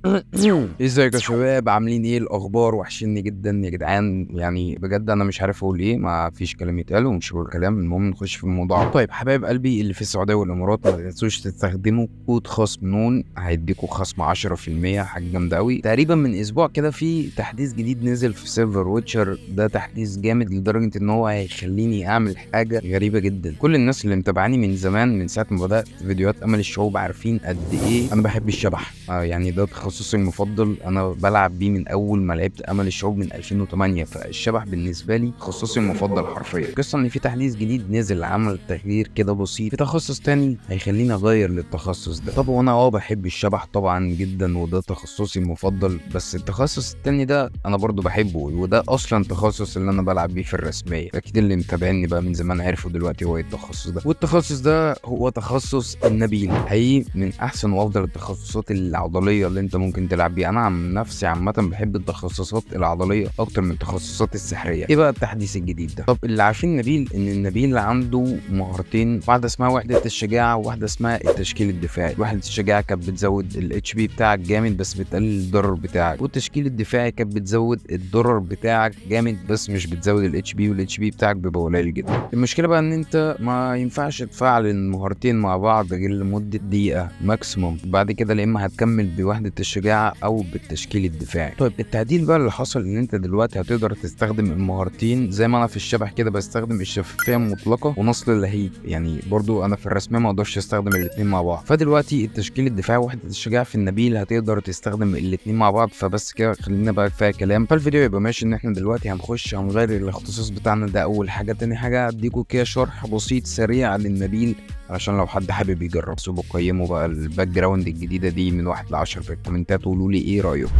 ازيكم يا شباب؟ عاملين إيه؟ الأخبار؟ وحشني جدا يا جدعان. يعني بجد أنا مش عارف أقول إيه ما فيش كلام يتقال ومش هقول كلام. المهم نخش في الموضوع. طيب حبايب قلبي اللي في السعودية والإمارات ما تنسوش تستخدموا كود خصم نون هيديكوا خصم 10% حاجة جامدة قوي تقريبا من أسبوع كده في تحديث جديد نزل في سيرفر ويتشر ده تحديث جامد لدرجة إن هو هيخليني أعمل حاجة غريبة جدا. كل الناس اللي متابعاني من زمان من ساعة ما بدأت فيديوهات أمل الشعوب عارفين قد إيه أنا بحب الشبح. آه يعني ده تخصصي المفضل أنا بلعب بيه من أول ما لعبت أمل الشعوب من 2008 فالشبح بالنسبة لي تخصصي المفضل حرفيا. قصة إن في تحديث جديد نزل عمل تغيير كده بسيط في تخصص تاني هيخليني أغير للتخصص ده. طب وأنا آه بحب الشبح طبعا جدا وده تخصصي المفضل بس التخصص التاني ده أنا برضو بحبه وده أصلا التخصص اللي أنا بلعب بيه في الرسمية. أكيد اللي متابعني بقى من زمان عرفوا دلوقتي هو إيه التخصص ده. والتخصص ده هو تخصص النبيل. حقيقي من أحسن وأفضل التخصصات العضلية اللي أنت ممكن تلعب بيه. أنا عن نفسي عامة بحب التخصصات العضلية أكتر من التخصصات السحرية. إيه بقى التحديث الجديد ده؟ طب اللي عارفين نبيل إن النبيل عنده مهارتين. واحدة اسمها وحدة الشجاعة وواحده اسمها التشكيل الدفاعي. وحده الشجاعة كانت بتزود ال HP بتاعك جامد بس بتقلل الضرر بتاعك. والتشكيل الدفاعي كانت بتزود الضرر بتاعك جامد بس مش بتزود الاتش بي والاتش بي بتاعك بيبقى قليل جدا. المشكلة بقى إن أنت ما ينفعش تفعل المهارتين مع بعض غير لمدة دقيقة maximum بعد كده يا إما هتكمل بوحدة أو بالتشكيل الدفاعي. طيب التعديل بقى اللي حصل إن أنت دلوقتي هتقدر تستخدم المهارتين. زي ما أنا في الشبح كده بستخدم الشفافية المطلقة ونصل اللهيب يعني برضو أنا في الرسمية ما أقدرش أستخدم الاثنين مع بعض. فدلوقتي التشكيل الدفاعي وحدة الشجاعة في النبيل هتقدر تستخدم الاثنين مع بعض. فبس كده خلينا بقى كفاية كلام. فالفيديو يبقى ماشي إن إحنا دلوقتي هنخش هنغير الاختصاص بتاعنا ده أول حاجة تاني حاجة هديكوا كده شرح بسيط سريع للنبيل علشان لو حد حابب يجرب سيبوا قيموا بقى ال background الجديدة دي من واحد لعشرة في ال comment ات وقولوا لي إيه رأيكم.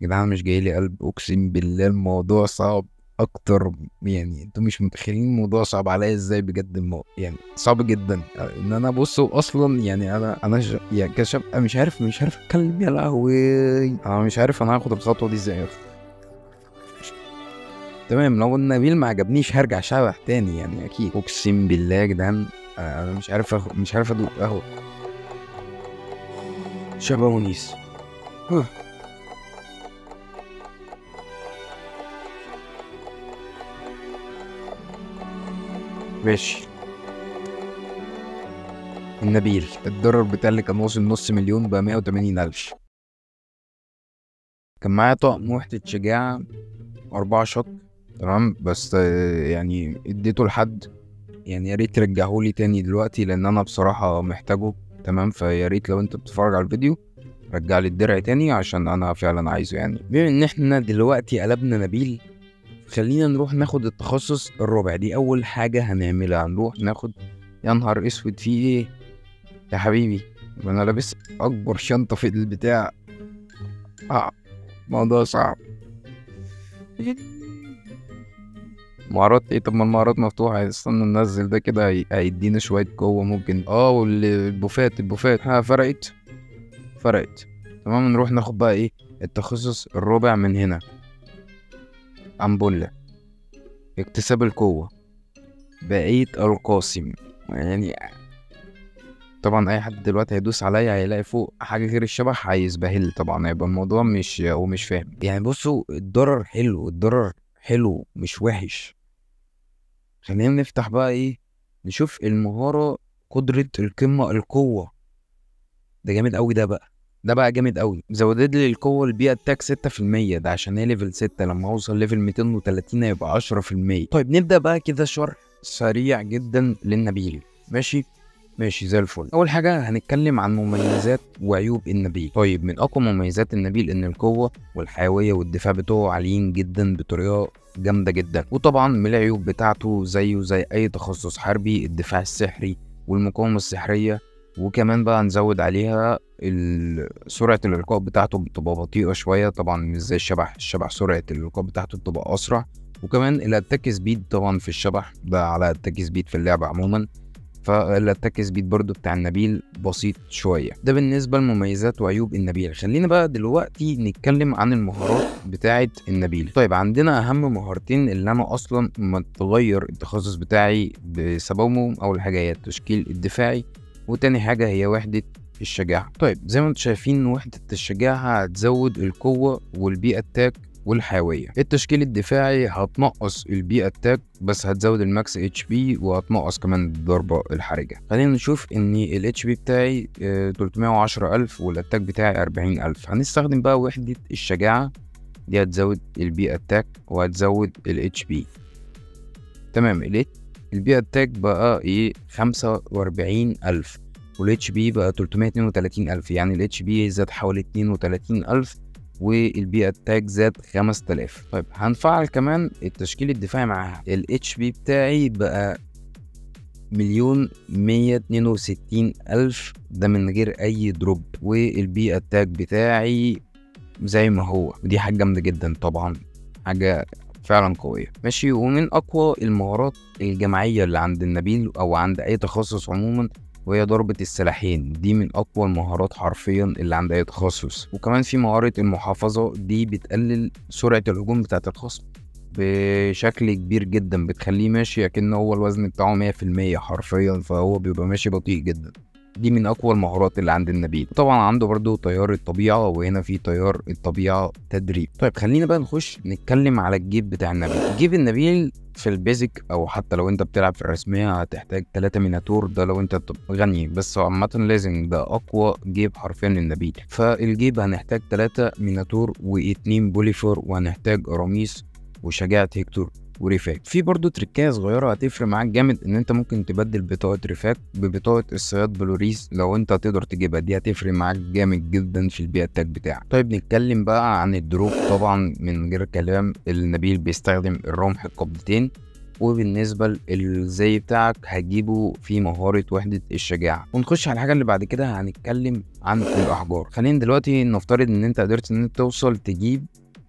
يا جدعان مش جاي لي قلب اقسم بالله الموضوع صعب أكتر يعني أنتوا مش متخيلين الموضوع صعب عليا إزاي بجد المو... يعني صعب جدا. ان أنا بصوا أصلا يعني أنا أنا ش... يعني كشاب مش عارف مش عارف اتكلم يا لهوي. أنا مش عارف أنا هاخد الخطوة دي إزاي. تمام لو النبيل ما عجبنيش هرجع شبح تاني يعني أكيد. أقسم بالله يا جدعان أنا مش عارف أخ... مش عارف أدوق قهوة. شبه ونيس. ماشي. النبيل الضرر بتاع اللي كان واصل نص مليون بقى 180 ألف. كان معايا طقم وحدة شجاعة أربعة شط تمام؟ بس آه، يعني اديته لحد. يعني يا ريت ترجعهولي تاني دلوقتي لأن أنا بصراحة محتاجه تمام؟ فيا ريت لو أنت بتتفرج على الفيديو رجع لي الدرع تاني عشان أنا فعلا عايزه. يعني بما إن إحنا دلوقتي قلبنا نبيل خلينا نروح ناخد التخصص الرابع دي أول حاجة هنعملها. هنروح ناخد يا نهار أسود في إيه؟ يا حبيبي أنا لابس أكبر شنطة في البتاع. آه موضوع صعب. مهارات إيه؟ طب ما المهارات مفتوحة استنى ننزل ده كده هي- هيدينا شوية قوة ممكن. آه والبوفات البوفات ها فرقت. فرقت. تمام نروح ناخد بقى إيه؟ التخصص الرابع من هنا. أمبولة اكتساب القوة. بقية القاسم. يعني طبعا أي حد دلوقتي هيدوس عليا هيلاقي فوق حاجة غير الشبح هيسبهل طبعا. هيبقى الموضوع مش هو مش فاهم. يعني بصوا الضرر حلو الضرر حلو مش وحش. خلينا نفتح بقى إيه نشوف المهاره قدرة القمة القوة. ده جامد قوي ده بقى. ده بقى جامد قوي زودت لي القوة ال PA attack 6% ده عشان هي level 6 لما أوصل level 230 هيبقى 10% طيب نبدأ بقى كده شرح سريع جدا للنبيل. ماشي؟ ماشي زي الفل. أول حاجة هنتكلم عن مميزات وعيوب النبيل. طيب من أقوى مميزات النبيل إن القوة والحيوية والدفاع بتوعه عاليين جدا بطريقة جامدة جدا. وطبعا من العيوب بتاعته زيه زي أي تخصص حربي الدفاع السحري والمقاومة السحرية. وكمان بقى نزود عليها سرعة الإلقاء بتاعته بتبقى بطيئة شوية. طبعا مش زي الشبح الشبح سرعة الإلقاء بتاعته بتبقى أسرع. وكمان ال attack speed طبعا في الشبح ده على attack speed في اللعبة عموما. فال attack speed برضو بتاع النبيل بسيط شوية. ده بالنسبة لمميزات وعيوب النبيل. خلينا بقى دلوقتي نتكلم عن المهارات بتاعه النبيل. طيب عندنا أهم مهارتين اللي أنا أصلا متغير التخصص بتاعي بسببهم. أول حاجة هي التشكيل الدفاعي وتاني حاجة هي وحدة الشجاعة. طيب زي ما أنتم شايفين وحدة الشجاعة هتزود القوة وال PA attack والحيوية. التشكيل الدفاعي هتنقص ال PA attack بس هتزود ال max HP وهتنقص كمان الضربة الحرجة. خلينا نشوف إن ال HP بتاعي آه، 310 ألف وال attack بتاعي 40 ألف. هنستخدم بقى وحدة الشجاعة دي هتزود ال PA attack وهتزود ال HP تمام ال ال PA attack بقى إيه؟ 45 ألف وال HP بقى 332 ألف. يعني ال HP زاد حوالي 32 ألف والبيئة التاج زاد 5000 طيب هنفعل كمان التشكيل الدفاعي معاها. ال HP بتاعي بقى مليون مية اتنين وستين ألف. ده من غير أي دروب والبيئة التاج بتاعي زي ما هو. ودي حاجة جامدة جدا طبعا. حاجة فعلا قوية. ماشي ومن أقوى المهارات الجماعية اللي عند النبيل أو عند أي تخصص عموما وهي ضربة السلاحين. دي من أقوى المهارات حرفيا اللي عند أي تخصص. وكمان في مهارة المحافظة دي بتقلل سرعة الهجوم بتاعة الخصم بشكل كبير جدا بتخليه ماشي اكن هو الوزن بتاعه مية في المية حرفيا فهو بيبقى ماشي بطيء جدا. دي من أقوى المهارات اللي عند النبيل طبعا عنده برضو تيار الطبيعة وهنا في تيار الطبيعة تدريب. طيب خلينا بقى نخش نتكلم على الجيب بتاع النبيل جيب النبيل في ال basic أو حتى لو أنت بتلعب في الرسمية هتحتاج 3 ميناتور. ده لو أنت غني بس عامة لازم ده أقوى جيب حرفيا للنبيل فالجيب هنحتاج 3 ميناتور و2 بوليفور وهنحتاج اراميس وشجاعة هيكتور. وريفاك في برضو تريكايه صغيرة هتفرق معاك جامد إن أنت ممكن تبدل بطاقة ريفاك ببطاقة الصياد بلوريس. لو أنت تقدر تجيبها دي هتفرق معاك جامد جدا في ال P attack بتاعك. طيب نتكلم بقى عن الدروب طبعا من غير كلام. النبيل بيستخدم الرمح القبضتين وبالنسبة للزي بتاعك هتجيبه في مهارة وحدة الشجاعة. ونخش على الحاجة اللي بعد كده هنتكلم عن الأحجار. خلينا دلوقتي نفترض إن أنت قدرت إن أنت توصل تجيب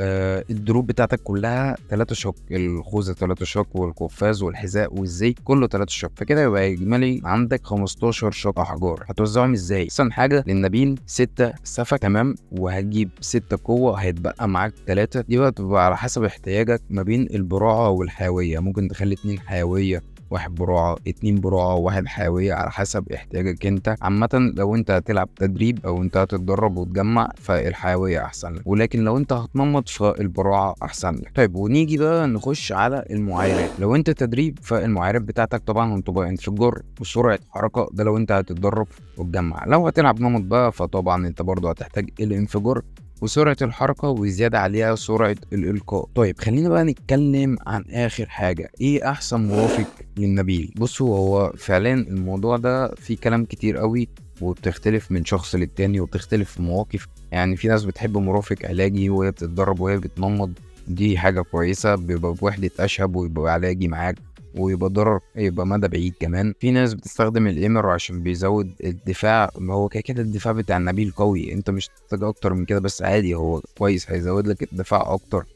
آه الدروب بتاعتك كلها تلاتة شوك الخوذة تلاتة شوك والقفاز والحذاء والزي كله تلاتة شوك. فكده يبقى إجمالي عندك 15 شوك أحجار. هتوزعهم إزاي؟ أحسن حاجة للنبيل ستة سفك تمام؟ وهتجيب ستة قوة هيتبقى معاك تلاتة. دي بقى تبقى على حسب احتياجك ما بين البراعة والحيوية. ممكن تخلي اتنين حيوية. واحد براعة اتنين براعة وواحد حيوية على حسب احتياجك انت. عامة لو انت هتلعب تدريب أو انت هتتدرب وتجمع فالحيوية احسن لك. ولكن لو انت هتنمط فالبراعة احسن لك. طيب ونيجي بقى نخش على المعايرات. لو انت تدريب فالمعايرات بتاعتك طبعا هتبقى انفجار وسرعة حركة ده لو انت هتتدرب وتجمع. لو هتلعب نمط بقى فطبعا انت برضو هتحتاج الانفجار وسرعة الحركة وزيادة عليها سرعة الإلقاء. طيب خلينا بقى نتكلم عن آخر حاجة. إيه أحسن مرافق للنبيل. بصوا هو فعليا الموضوع ده فيه كلام كتير قوي وبتختلف من شخص للتاني وبتختلف في مواقف. يعني في ناس بتحب مرافق علاجي وهي بتتدرب وهي بتنمض. دي حاجة كويسة بيبقى بوحدة أشهب ويبقى علاجي معاك ويبقى ضرر يبقى مدى بعيد كمان. في ناس بتستخدم الإيمر عشان بيزود الدفاع. ما هو كده كده الدفاع بتاع النبيل قوي. أنت مش محتاج أكتر من كده بس عادي هو كويس هيزود لك الدفاع أكتر.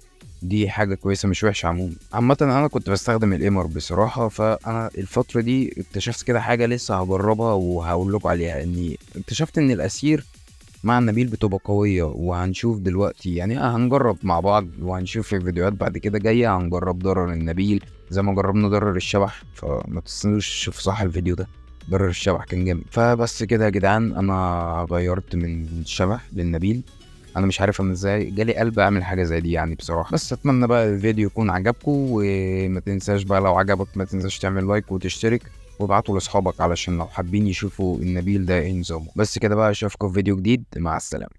دي حاجة كويسة مش وحشة عموما. عامة أنا كنت بستخدم الإيمر بصراحة فأنا الفترة دي اكتشفت كده حاجة لسه هجربها وهقول لكم عليها إني اكتشفت إن الأسير مع النبيل بتبقى قوية وهنشوف دلوقتي. يعني هنجرب مع بعض وهنشوف في فيديوهات بعد كده جاية هنجرب ضرر النبيل زي ما جربنا ضرر الشبح فما تستنوش تشوفوا صح الفيديو ده ضرر الشبح كان جامد. فبس كده يا جدعان أنا غيرت من الشبح للنبيل. أنا مش عارف أنا إزاي. جالي قلب أعمل حاجة زي دي يعني بصراحة. بس أتمنى بقى الفيديو يكون عجبكم وما تنساش بقى لو عجبك ما تنساش تعمل لايك وتشترك وابعتوا لأصحابك علشان لو حابين يشوفوا النبيل ده إيه نظامه. بس كده بقى أشوفكم في فيديو جديد. مع السلامة.